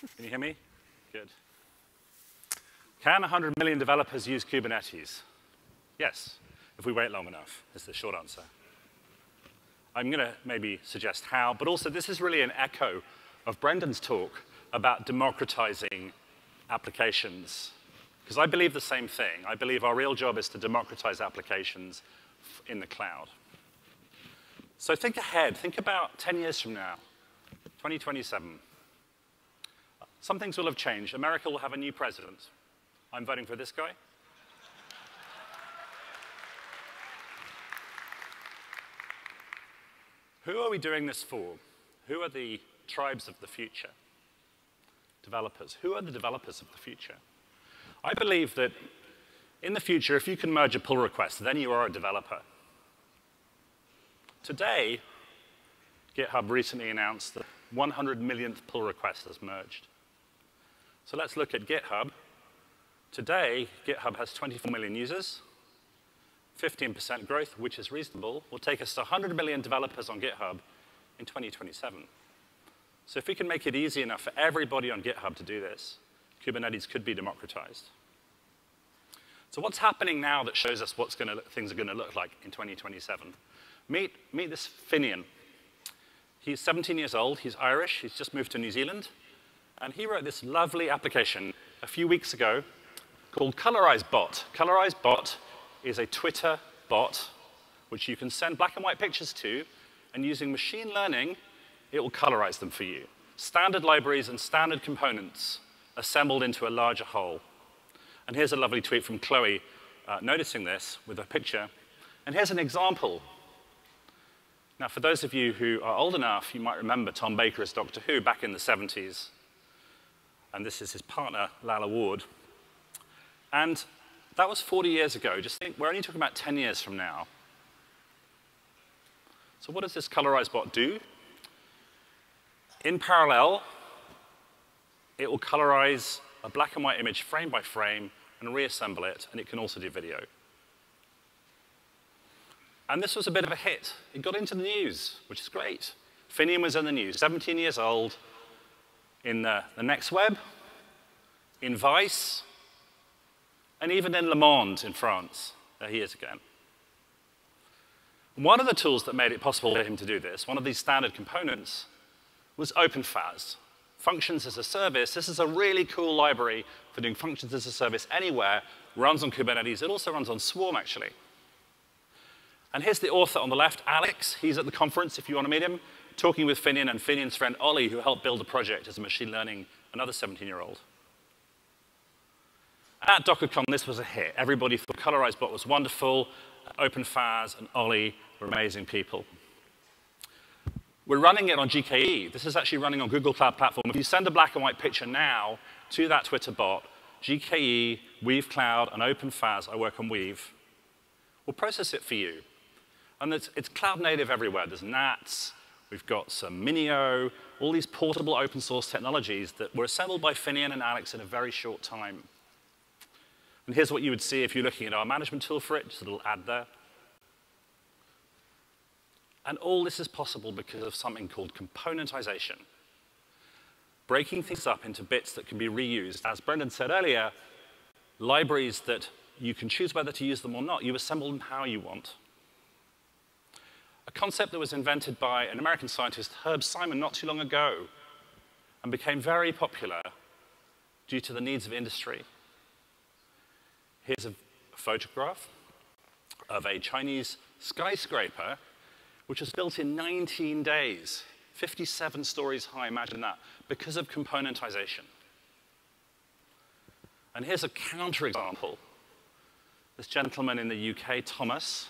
Can you hear me? Good. Can 100 million developers use Kubernetes? Yes, if we wait long enough, is the short answer. I'm going to maybe suggest how, but also this is really an echo of Brendan's talk about democratizing applications. Because I believe the same thing. I believe our real job is to democratize applications in the cloud. So think ahead. Think about 10 years from now, 2027. Some things will have changed. America will have a new president. I'm voting for this guy. Who are we doing this for? Who are the tribes of the future? Developers. Who are the developers of the future? I believe that in the future, if you can merge a pull request, then you are a developer. Today, GitHub recently announced that 100 millionth pull request has merged. So let's look at GitHub. Today, GitHub has 24 million users. 15% growth, which is reasonable, will take us to 100 million developers on GitHub in 2027. So if we can make it easy enough for everybody on GitHub to do this, Kubernetes could be democratized. So what's happening now that shows us what things are going to look like in 2027? Meet, meet this Finian. He's 17 years old. He's Irish. He's just moved to New Zealand. And he wrote this lovely application a few weeks ago called Colorize Bot. Colorize Bot is a Twitter bot which you can send black and white pictures to, and using machine learning, it will colorize them for you. Standard libraries and standard components assembled into a larger whole. And here's a lovely tweet from Chloe uh, noticing this with a picture. And here's an example. Now, for those of you who are old enough, you might remember Tom Baker as Doctor Who back in the 70s. And this is his partner, Lalla Ward. And that was 40 years ago. Just think, we're only talking about 10 years from now. So what does this colorize bot do? In parallel, it will colorize a black and white image frame by frame and reassemble it, and it can also do video. And this was a bit of a hit. It got into the news, which is great. Finian was in the news, 17 years old, in the, the Next Web, in Vice, and even in Le Monde in France. Uh, there he is again. One of the tools that made it possible for him to do this, one of these standard components, was OpenFaaS, Functions as a Service. This is a really cool library for doing functions as a service anywhere, runs on Kubernetes. It also runs on Swarm, actually. And here's the author on the left, Alex. He's at the conference, if you want to meet him, talking with Finian and Finian's friend Ollie, who helped build the project as a machine learning, another 17-year-old. At DockerCon, this was a hit. Everybody thought Colorize Bot was wonderful. OpenFaaS and Ollie were amazing people. We're running it on GKE. This is actually running on Google Cloud Platform. If you send a black and white picture now to that Twitter bot, GKE, Weave Cloud, and OpenFaaS, I work on Weave, will process it for you. And it's, it's cloud native everywhere. There's NATS, we've got some Minio, all these portable open source technologies that were assembled by Finian and Alex in a very short time. And here's what you would see if you're looking at our management tool for it, just a little ad there. And all this is possible because of something called componentization. Breaking things up into bits that can be reused. As Brendan said earlier, libraries that you can choose whether to use them or not, you assemble them how you want. Concept that was invented by an American scientist, Herb Simon, not too long ago, and became very popular due to the needs of industry. Here's a photograph of a Chinese skyscraper which was built in 19 days, 57 stories high, imagine that, because of componentization. And here's a counterexample. This gentleman in the UK, Thomas,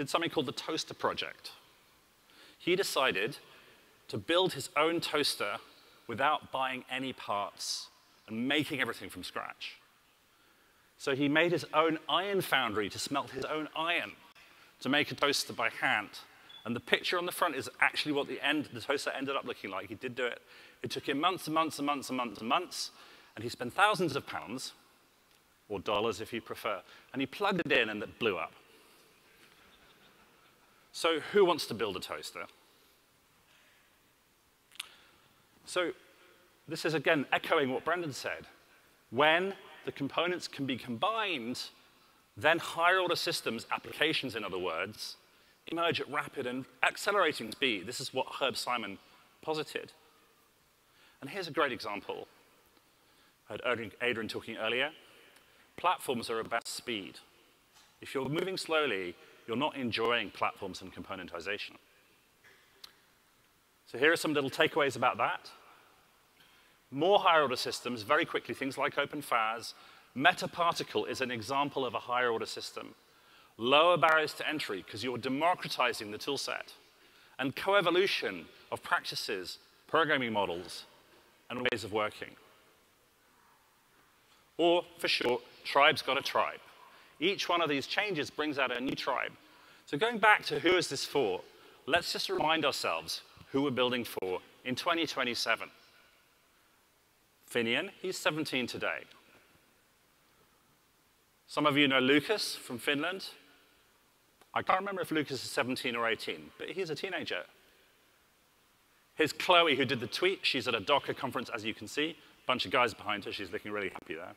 did something called the Toaster Project. He decided to build his own toaster without buying any parts and making everything from scratch. So he made his own iron foundry to smelt his own iron to make a toaster by hand. And the picture on the front is actually what the, end, the toaster ended up looking like. He did do it. It took him months and months and months and months and months, and he spent thousands of pounds, or dollars if you prefer, and he plugged it in and it blew up. So who wants to build a toaster? So This is, again, echoing what Brendan said. When the components can be combined, then higher order systems, applications in other words, emerge at rapid and accelerating speed. This is what Herb Simon posited. And here's a great example. I heard Adrian talking earlier. Platforms are about speed. If you're moving slowly, you're not enjoying platforms and componentization. So here are some little takeaways about that. More higher order systems, very quickly, things like OpenFaaS. Metaparticle is an example of a higher order system. Lower barriers to entry, because you're democratizing the toolset. And coevolution of practices, programming models, and ways of working. Or, for short, tribes got a tribe. Each one of these changes brings out a new tribe. So going back to who is this for, let's just remind ourselves who we're building for in 2027. Finian, he's 17 today. Some of you know Lucas from Finland. I can't remember if Lucas is 17 or 18, but he's a teenager. Here's Chloe, who did the tweet. She's at a Docker conference, as you can see. A bunch of guys behind her. She's looking really happy there.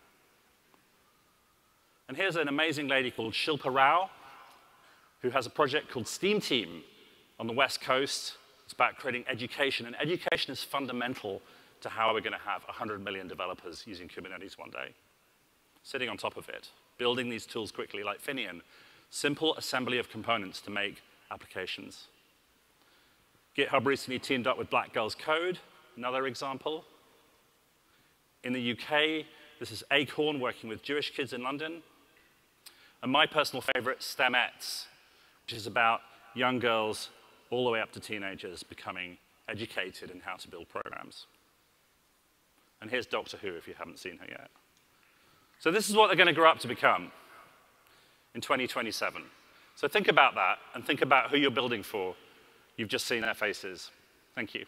And here's an amazing lady called Shilpa Rao, who has a project called Steam Team on the West Coast. It's about creating education, and education is fundamental to how we're going to have 100 million developers using Kubernetes one day. Sitting on top of it, building these tools quickly like Finian, simple assembly of components to make applications. GitHub recently teamed up with Black Girls Code, another example. In the UK, this is Acorn working with Jewish kids in London. And my personal favorite, STEMettes, which is about young girls all the way up to teenagers becoming educated in how to build programs. And here's Doctor Who if you haven't seen her yet. So this is what they're going to grow up to become in 2027. So think about that and think about who you're building for. You've just seen their faces. Thank you.